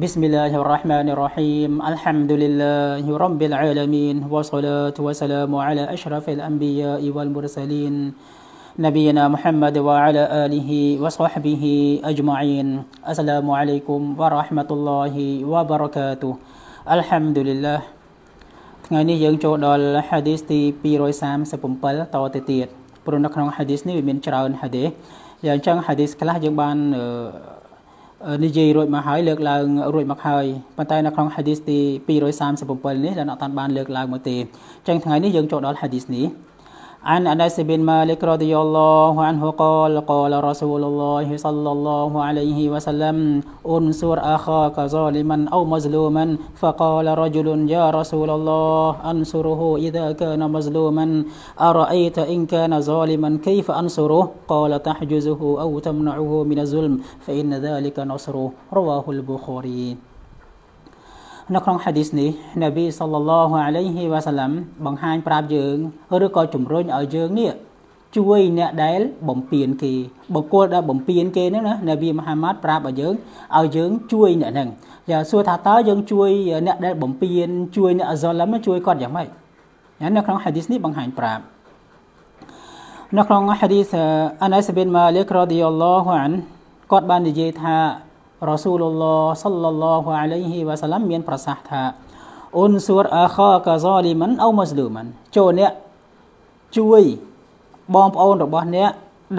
بسم الله الرحمن الرحيم الحمد لله رب العالمين والصلاة والسلام على أشرف الأنبياء والمرسلين نبينا محمد وعلى آله وصحبه أجمعين السلام عليكم ورحمة الله وبركاته الحمد لله ថ្ងៃនេះយើងចូលដល់ hadith ទី237តទៅទៀតព្រោះនៅក្នុង hadith នេះវាមានច្រើន hadith យ៉ាងចឹង hadith ខ្លះយើងបាន និយាយរួចមកហើយលើកឡើងរួចមកហើយប៉ុន្តែនៅក្នុង hadith ទី237នេះដែលអត់តាន់បានលើកឡើងមកទេចឹងថ្ងៃនេះយើងចូលដល់ hadith នេះ عن أنس بن مالك رضي الله عنه قال قال رسول الله صلى الله عليه وسلم أنصر أخاك ظالما أو مظلوما فقال رجل يا رسول الله أنصره إذا كان مظلوما أرأيت إن كان ظالما كيف أنصره قال تحجزه أو تمنعه من الظلم فإن ذلك نصره. رواه البخاري. នៅក្នុង hadith នេះនប៊ីសល្លឡោះអាឡៃហ៊ីវ៉ាសាឡាំបង្ហាញប្រាប់យើងឬក៏ជំរុញឲ្យយើងនេះជួយអ្នកដែលបំពេញគេបុគ្គលដែលបំពេញគេហ្នឹងណានប៊ីមហាម៉ាត់ប្រាប់ឲ្យយើងឲ្យយើងជួយអ្នកហ្នឹងយ៉ាសួរថាតើយើងជួយអ្នកដែលបំពេញជួយអ្នកអហ្សឡាំជួយគាត់យ៉ាងម៉េចនៅក្នុង hadith នេះបង្ហាញប្រាប់នៅក្នុង hadith អាណាសប៊ីនម៉ាលីករ៉ាឌីយ៉ាឡោះអានគាត់បាននិយាយថា រ៉ាស៊ូលឡោះសល្លឡោះអាឡៃហ៊ីវ៉ាសាឡាំមានប្រសាសន៍ថាអ៊ុនស៊ូរអាខាកាហ្សាលីមិនអូម៉ាស្លូមិនចូលអ្នកជួយបងប្អូនរបស់អ្នក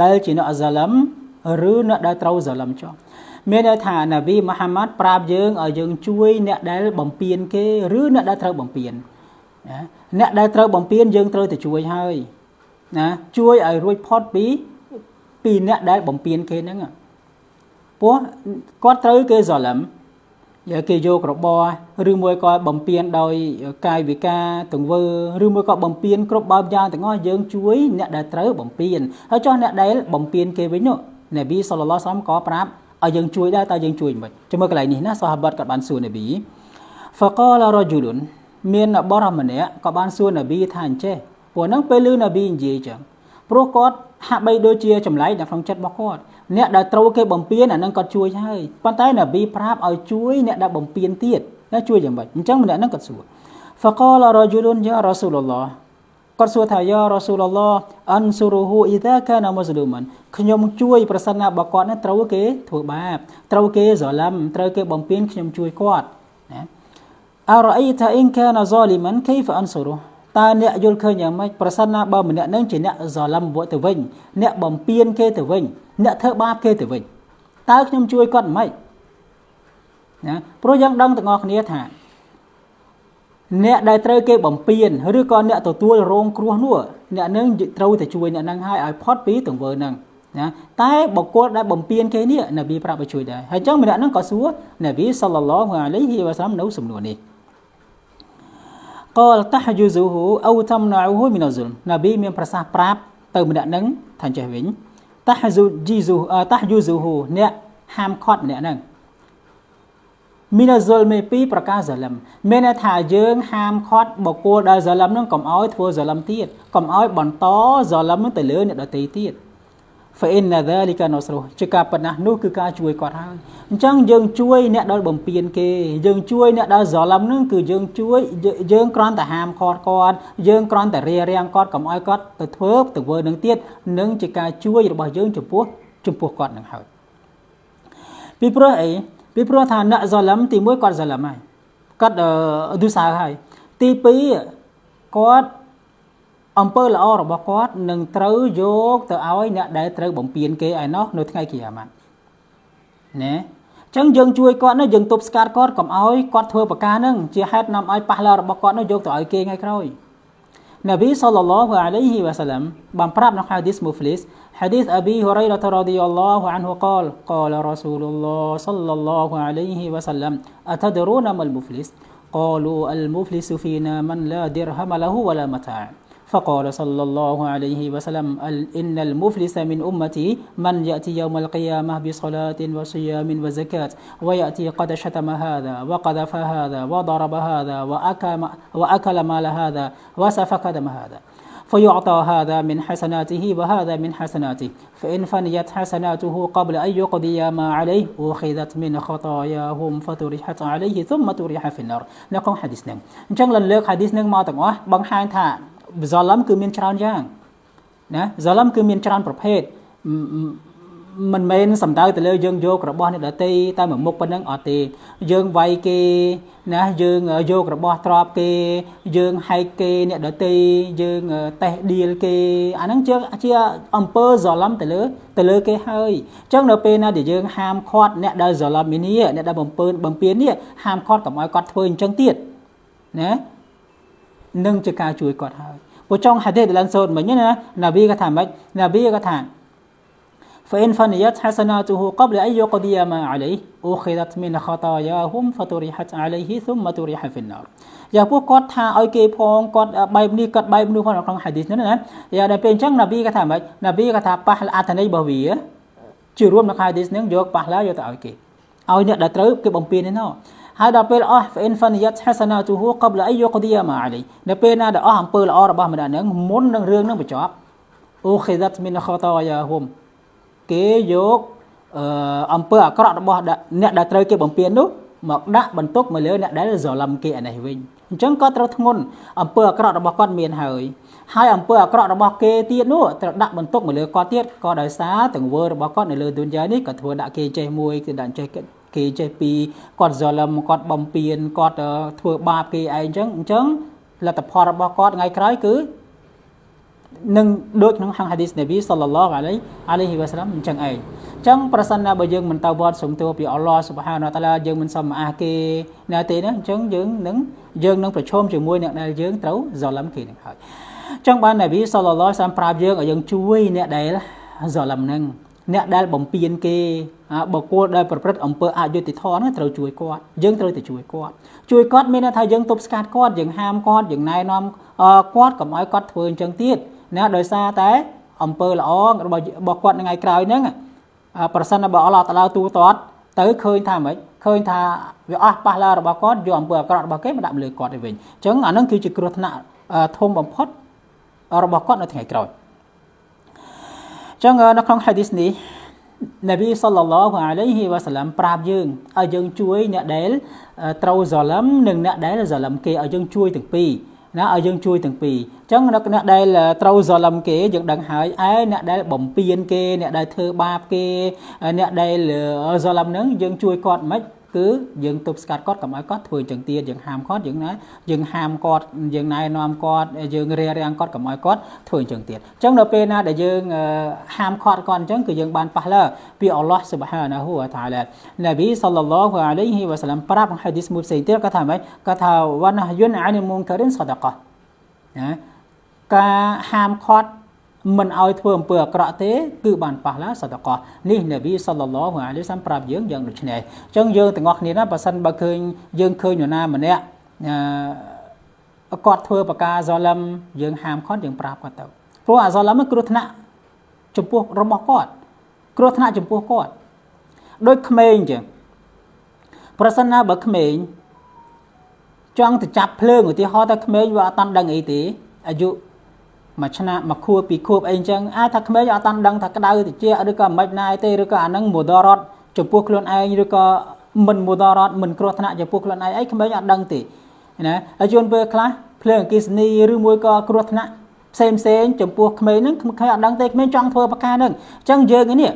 ដែលជាអ្នកអាហ្សាឡាំឬអ្នកដែលត្រូវហ្សាឡាំចុះមានន័យថាណាប៊ីមូហាម៉ាត់ប្រាប់យើងឲ្យយើងជួយអ្នកដែលបំពេញគេឬអ្នកដែលត្រូវបំពេញណាអ្នកដែលត្រូវបំពេញយើងត្រូវតែជួយហើយណាជួយឲ្យរួចផុតពីពីអ្នកដែលបំពេញគេហ្នឹង ព្រោះគាត់ត្រូវគេសឡឹមយកគេយករបរឬមួយក៏បំពេញដោយកាយវិការទង្វើឬមួយក៏បំពេញគ្រប់បែបយ៉ាងទាំងអស់យើងជួយអ្នកដែលត្រូវបំពេញហើយចុះអ្នកដែលបំពេញគេវិញនោះនប៊ីសល្លឡោះសាមក៏ប្រាប់ឲ្យយើងជួយដែរតើយើងជួយមិនចាំមើលកន្លែងនេះណាសាហាបាត់ក៏បានសួរនប៊ី فقال رجل មានបរិម្នាក់ក៏បានសួរនប៊ីថាអញ្ចេះព្រោះហ្នឹងពេលឮនប៊ីនិយាយចឹង ព្រោះគាត់ហាក់បីដូចជាចម្លែកនៅក្នុងចិត្តរបស់គាត់អ្នកដែលត្រូវគេបំពេញអានឹងគាត់ជួយហើយប៉ុន្តែនប៊ីប្រាប់ឲ្យជួយអ្នកដែលបំពេញទៀតណាជួយយ៉ាងម៉េចអញ្ចឹងម្នាក់ហ្នឹងគាត់សួរ فقال رجل يا رسول الله គាត់សួរថាយ៉ារ៉ាស៊ូលឡោះអានស៊ូរូហ៊ូអ៊ីដាកាណាមុស្លូមិនខ្ញុំជួយប្រសិនណាបើគាត់នឹងត្រូវគេធ្វើបាបត្រូវគេសឡាំត្រូវគេបំពេញខ្ញុំជួយគាត់ណាអរអ៊ីថាអ៊ីនកាណាហ្សាលីមិនកៃហ្វអានស៊ូរូ តើអ្នកយល់ឃើញយ៉ាងម៉េចប្រសិនណាបើម្នាក់នឹងជាអ្នកសឡាំវទៅវិញអ្នកបំពេញគេទៅវិញអ្នកធ្វើបាបគេទៅវិញតើខ្ញុំជួយគាត់មិនណាព្រោះយើងដឹងទាំងអស់គ្នាថាអ្នកដែលត្រូវគេបំពេញឬក៏អ្នកទទួលរងគ្រោះនោះអ្នកនឹងត្រូវតែជួយអ្នកនឹងឲ្យឲ្យផុតពីទង្វើនឹងណាតែបុគ្គលដែលបំពេញគេនេះនប៊ីប្រាប់ឲ្យជួយដែរហើយអញ្ចឹងម្នាក់នឹងក៏សួរនប៊ីសល្លឡោះអាឡៃហ៊ីវ៉ាសាឡាមនៅសំណួរនេះ កលតះយូស៊ូហ៊ូអូតំណៅហ៊ូមីណូស៊ុលណាប៊ីមានប្រសាសន៍ប្រាប់ទៅម្នាក់នឹងថាចេះវិញតះយូជីស៊ូតះយូស៊ូហ៊ូអ្នកហាមឃាត់ម្នាក់នឹងមីណូស៊ុលមេពីប្រការសាឡាំមានន័យថាយើង ហាមឃាត់បុគ្គលដែលសាឡាំនឹងកុំឲ្យធ្វើសាឡាំទៀតកុំឲ្យបន្តសាឡាំទៅលើអ្នកដទៃទៀត fa inna dhalika nusruh ជាការប៉ុណ្ណោះនោះគឺការជួយគាត់ហើយអញ្ចឹងយើងជួយអ្នកដែលបំពេញគេយើងជួយអ្នកដែលស្រឡំនឹងគឺយើងជួយយើងគ្រាន់តែហាមឃាត់គាត់យើងគ្រាន់តែរារាំងគាត់កុំឲ្យគាត់ទៅធ្វើទៅធ្វើនឹងទៀតនឹងជាការជួយរបស់យើងចំពោះចំពោះគាត់នឹងហើយពីព្រោះអីពីព្រោះថាអ្នកស្រឡំទី1គាត់ស្រឡំហើយគាត់ឌូសាហើយទី2គាត់ អំពើល្អរបស់គាត់នឹងត្រូវយកទៅឲ្យអ្នកដែលត្រូវបំពេញគេឯណោះនៅថ្ងៃគិយាម៉ាត់ណាចឹងយើងជួយគាត់ណាយើងទប់ស្កាត់គាត់កុំឲ្យគាត់ធ្វើប្រការហ្នឹងជាហេតុនាំឲ្យប៉ះឡារបស់គាត់នោះយកទៅឲ្យគេថ្ងៃក្រោយនប៊ីសល្លឡោះអាឡៃហ៊ីវ៉ាសាឡាំបានប្រាប់នៅ hadith muflis hadith abi hurairah radhiyallahu anhu qaal qala rasulullah sallallahu alayhi wa sallam atadruna mal muflis qalu al muflis fina man la dirham lahu wa la mata' فقال صلى الله عليه وسلم إن المفلس من أمتي من يأتي يوم القيامة بصلاة وصيام وزكاة ويأتي قد شتم هذا وقذف هذا وضرب هذا وأكل مال هذا وسفك دم هذا فيعطى هذا من حسناته وهذا من حسناته فإن فنيت حسناته قبل أن يقضي ما عليه أخذت من خطاياهم فتريحت عليه ثم تريح في النار. نقوم حديثنا نعم. جنجل لك حديثنا نعم ما تقوى. بان حان ងលលើក hadith ហ្នឹងមកទាំងអស់បង្ហាញថា zalam គឺមានច្រើនយ៉ាងណា zalam គឺមានច្រើនប្រភេទមិនមែនសំដៅទៅលើយើងយករបស់អ្នកដតីតែមួយមុខប៉ុណ្ណឹងអត់ទេ យើងវាយគេណាយើងយករបស់ទ្របគេយើងហែកគេអ្នកដតីយើងតេះឌៀលគេអាហ្នឹងជាជាអំពើសឡំទៅលើទៅលើគេហើយអញ្ចឹងនៅពេលណាដែលយើងហាមឃាត់អ្នកដែលសឡំនេះអ្នកដែលបំពើបំពេញនេះហាមឃាត់កុំឲ្យគាត់ធ្វើអញ្ចឹងទៀតណានឹងជាការជួយគាត់ហើយ ព្រោះចង់ហាឌីសដែលឡានសូនមិញណាណាប៊ីក៏ថាម៉េចណាប៊ីក៏ថា فإن فنيت حسناته قبل أن يقضي ما عليه أخذت من خطاياهم فطرحت عليه ثم طرح في النار យ៉ាងពួកគាត់ថាឲ្យគេផងគាត់បែបនេះគាត់បែបនោះផងក្នុងហាឌីសហ្នឹងណាយ៉ាងដល់ពេលអញ្ចឹងណាប៊ីគាត់ថាម៉េចណាប៊ីគាត់ថាប៉ះអត្ថន័យរបស់វាជារួមនៅក្នុងហាឌីសហ្នឹងយកប៉ះឡាយកទៅឲ្យគេឲ្យអ្នកដែលត្រូវគេបំពេញនេះណោះ ហើយដល់ពេលអស់ infiniyat hasanatuhu qabla ay yuqdiya ma alay នៅពេលណាដែលអស់អំពើល្អរបស់ម្នាក់នឹងមុននឹងរឿងនឹងបញ្ចប់ ukhidat min khatayahum គេយកអំពើអាក្រក់របស់អ្នកដែលត្រូវគេបំពាននោះមកដាក់បន្ទុកមកលើអ្នកដែលសលំគេឯនេះវិញអញ្ចឹងគាត់ត្រូវធ្ងន់អំពើអាក្រក់របស់គាត់មានហើយហើយអំពើអាក្រក់របស់គេទៀតនោះត្រូវដាក់បន្ទុកមកលើគាត់ទៀតក៏ដោយសារទង្វើរបស់គាត់នៅលើទុនយ៉ានេះក៏ធ្វើដាក់គេចេះមួយគឺដាក់ចេះ គេចេះពីរគាត់ស្រឡំគាត់បំពេញគាត់ធ្វើបាបគេឯងអញ្ចឹងអញ្ចឹងលទ្ធផលរបស់គាត់ថ្ងៃក្រោយគឺនឹងដូចក្នុងហាងហាឌីសនប៊ីសល្លឡោះអាឡៃអាឡៃហ៊ីវ៉ាសឡាមអញ្ចឹងឯងអញ្ចឹងប្រសិនណាបើយើងមិនទៅវត្តសុំទោពីអល់ឡោះស៊ុបហានតាឡាយើងមិនសមអាគេណាទេណាអញ្ចឹងយើងនឹងយើងនឹងប្រឈមជាមួយអ្នកដែលយើងត្រូវហ្សឡាំគេនឹងហើយអញ្ចឹងបាននប៊ីសល្លឡោះសាមប្រាប់យើងឲ្យយើងជួយអ្នកដែលហ្សឡាំនឹង អ្នកដែលបំពេញគេបុគ្គលដែលប្រព្រឹត្តអំពើអយុត្តិធម៌ហ្នឹងត្រូវជួយគាត់យើងត្រូវតែជួយគាត់ជួយគាត់មានន័យថាយើងទប់ស្កាត់គាត់យើងហាមគាត់យើងណែនាំគាត់កុំឲ្យគាត់ធ្វើអញ្ចឹងទៀតណាដោយសារតែអំពើល្អរបស់របស់គាត់ថ្ងៃក្រោយហ្នឹងប្រសិនបើអល់ឡោះតាឡាទូទាត់ទៅឃើញថាម៉េចឃើញថាវាអស់ប៉ះឡារបស់គាត់យកអំពើអាក្រក់របស់គេមកដាក់លើគាត់ទៅវិញអញ្ចឹងអានឹងគឺជាគ្រោះថ្នាក់ធំបំផុតរបស់គាត់នៅថ្ងៃក្រោយ អញ្ចឹងនៅក្នុងហាឌីសនេះនប៊ីសល្លឡោះអាឡៃហ៊ីវ៉ាសាឡាំប្រាប់យើងឲ្យយើងជួយអ្នកដែលត្រូវហ្សឡំនិងអ្នកដែលហ្សឡំគេឲ្យយើងជួយទាំងពីរណាឲ្យយើងជួយទាំងពីរអញ្ចឹងអ្នកដែលត្រូវសលឹមគេយើងដឹងហើយឯអ្នកដែលបំពេញគេ អ្នកដែលធ្វើបាបគេអ្នកដែលសលឹមហ្នឹងយើងជួយគាត់មិន គឺយើងទប់ស្កាត់គាត់កុំឲ្យគាត់ធ្វើចឹងទៀតយើងហាមគាត់យើងណាយើងហាមគាត់យើងណែនាំគាត់យើងរារាំងគាត់កុំឲ្យគាត់ធ្វើចឹងទៀតអញ្ចឹងនៅពេលណាដែលយើងហាមគាត់គាត់អញ្ចឹងគឺយើងបានប៉ះលើពីអល់ឡោះស៊ុបហានាហ៊ូវតាឡានប៊ីសល្លឡោះអាឡៃហ៊ីវ៉ាសាឡាំប្រាប់ក្នុងហាឌីសមួយផ្សេងទៀតគាត់ថាម៉េចគាត់ថាវ៉ានហយុនអានិមុនការិនសដកោណាការហាមឃាត់ មិនឲ្យធ្វើអំពើអាក្រក់ទេ គឺបានប៉ះឡាសតកោនេះនប៊ីសល្លឡោះអាឡៃសាំប្រាប់យើងយ៉ាងដូចនេះអញ្ចឹងយើងទាំងអស់គ្នាណាបើសិនបើឃើញយើងឃើញនរណាម្នាក់អឺគាត់ធ្វើបកាសលឹមយើងហាមគាត់យើងប្រាប់គាត់ទៅព្រោះអាសលឹមគ្រោះថ្នាក់ចំពោះរបស់គាត់គ្រោះថ្នាក់ចំពោះគាត់ដូចក្មេងអញ្ចឹងប្រសិនណាបើក្មេងចង់ទៅចាប់ភ្លើងឧទាហរណ៍ថាក្មេងវាអត់តាន់ដឹងអីទេអាយុ មួយឆ្នាំមួយខួបពីរខួបអីអញ្ចឹងអាចថាក្មេងអត់តាន់ដឹងថាក្តៅតិចឬក៏មិនណាយទេឬក៏អានឹងមូដរតចំពោះខ្លួនឯងឬក៏មិនមូដរតមិនគ្រោះថ្នាក់ចំពោះខ្លួនឯងអីក្មេងអត់ដឹងទេណាហើយជួនពេលខ្លះភ្លើងអគិសនីឬមួយក៏គ្រោះថ្នាក់ផ្សេងផ្សេងចំពោះក្មេងហ្នឹងក្មេងអត់ដឹងទេក្មេងចង់ធ្វើបកាហ្នឹងអញ្ចឹងយើងនេះ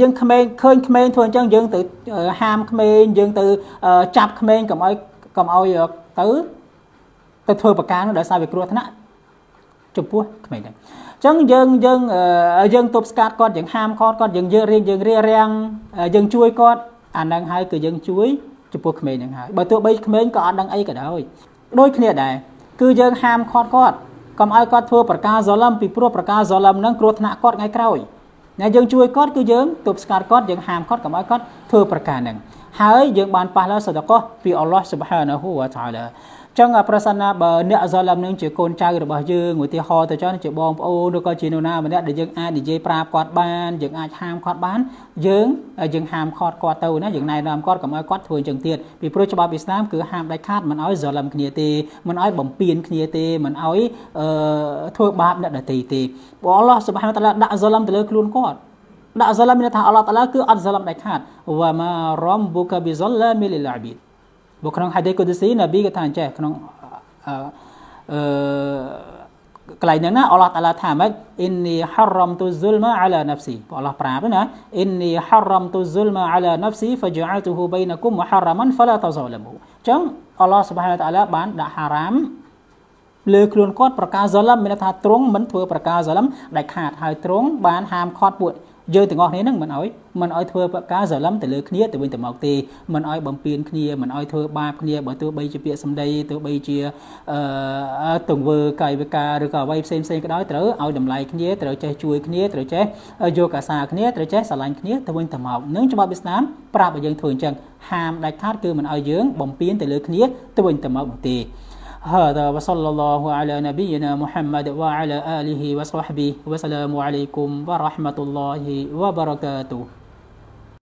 យើងក្មេងឃើញក្មេងធ្វើអញ្ចឹងយើងទៅហាមក្មេងយើងទៅចាប់ក្មេងកុំឲ្យកុំឲ្យទៅទៅធ្វើបកានោះដោយសារវាគ្រោះថ្នាក់ ចំពោះក្មេងហ្នឹងអញ្ចឹងយើងយើងយើងទប់ស្កាត់គាត់យើងហាមគាត់គាត់យើងយើងរៀងយើងរៀបរៀងយើងជួយគាត់អាហ្នឹងហើយគឺយើងជួយចំពោះក្មេងហ្នឹងហើយបើទោះបីក្មេងក៏អត់ដឹងអីក៏ដោយដូចគ្នាដែរគឺយើងហាមគាត់គាត់កុំឲ្យគាត់ធ្វើប្រការសលឹមពីព្រោះប្រការសលឹមហ្នឹងគ្រោះថ្នាក់គាត់ថ្ងៃក្រោយណាយើងជួយគាត់គឺយើងទប់ស្កាត់គាត់យើងហាមគាត់កុំឲ្យគាត់ធ្វើប្រការហ្នឹងហើយយើងបានប៉ះលើសតកោពីអល់ឡោះស៊ុបហានាហ៊ូវតាឡាអ ចឹងប្រសិនណាបើអ្នកអសលឹមនឹងជាកូនចៅរបស់យើងឧទាហរណ៍ទៅចឹងជាបងប្អូនឬក៏ជានរណាម្នាក់ដែលយើងអាចនិយាយប្រាប់គាត់បានយើងអាចហាមគាត់បានយើងយើងហាមខត់គាត់ទៅណាយើងណែនាំគាត់កុំឲ្យគាត់ធ្វើអញ្ចឹងទៀតពីព្រោះច្បាប់អ៊ីស្លាមគឺហាមដាច់ខាតមិនឲ្យសលឹមគ្នាទេមិនឲ្យបំពានគ្នាទេមិនឲ្យធ្វើបាបអ្នកដទៃទេព្រោះអល់ឡោះសុបហានតាឡាដាក់សលឹមទៅលើខ្លួនគាត់ដាក់សលឹមមានថាអល់ឡោះតាឡាគឺអត់សលឹមដាច់ខាតវ៉ាម៉ារ៉មបុកាប៊ីសឡាមីលីឡាប៊ីត បើក្នុង hadith qudsi នប៊ីគាត់ថាអញ្ចេះក្នុងអឺកន្លែងហ្នឹងណាអល់ឡោះតាឡាថាម៉េចអ៊ីននីហារ៉ាំទុស៊ុលម៉ាអាឡាណាហ្វស៊ីព្រះអល់ឡោះប្រាប់ណាអ៊ីននីហារ៉ាំទុស៊ុលម៉ាអាឡាណាហ្វស៊ីហ្វាជអាលទូហ៊ូបៃណាគុមហារ៉ាម៉ាន់ហ្វាឡាតាហ្សូលមូអញ្ចឹងអល់ឡោះសុបហានតាឡាបានដាក់ហារ៉ាមលើខ្លួនគាត់ប្រការហ្សូលមមានន័យថាទ្រង់មិនធ្វើប្រការហ្សូលមដែលខាតហើយទ្រង់បានហាមឃាត់ពួក យើងទាំងអស់គ្នានឹងមិនអោយមិនអោយធ្វើប្រការសលឹមទៅលើគ្នាទៅវិញទៅមកទេមិនអោយបំពេញគ្នាមិនអោយធ្វើបាបគ្នាបើទោះបីជាពាក្យសម្ដីទោះបីជាអឺទង្វើកាយវិការឬក៏អ្វីផ្សេងផ្សេងក៏ដោយត្រូវឲ្យតម្លៃគ្នាត្រូវចេះជួយគ្នាត្រូវចេះយកអាសាគ្នាត្រូវចេះស្រឡាញ់គ្នាទៅវិញទៅមកនឹងច្បាប់អ៊ីស្លាមប្រាប់ឲ្យយើងធ្វើអញ្ចឹងហាមដាច់ខាតគឺមិនអោយយើងបំពេញទៅលើគ្នាទៅវិញទៅមកនោះទេ هذا وصلى الله على نبينا محمد وعلى آله وصحبه وسلام عليكم ورحمة الله وبركاته